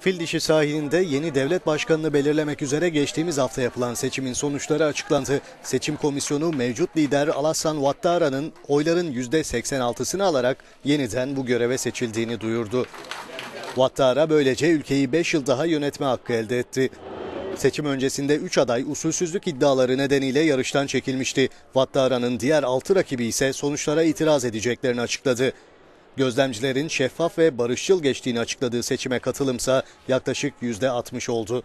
Fil dişi sahilinde yeni devlet başkanını belirlemek üzere geçtiğimiz hafta yapılan seçimin sonuçları açıklandı. Seçim komisyonu mevcut lider Alassan Ouattara'nın oyların %86'sını alarak yeniden bu göreve seçildiğini duyurdu. Ouattara böylece ülkeyi 5 yıl daha yönetme hakkı elde etti. Seçim öncesinde 3 aday usulsüzlük iddiaları nedeniyle yarıştan çekilmişti. Ouattara'nın diğer 6 rakibi ise sonuçlara itiraz edeceklerini açıkladı. Gözlemcilerin şeffaf ve barışçıl geçtiğini açıkladığı seçime katılımsa yaklaşık %60 oldu.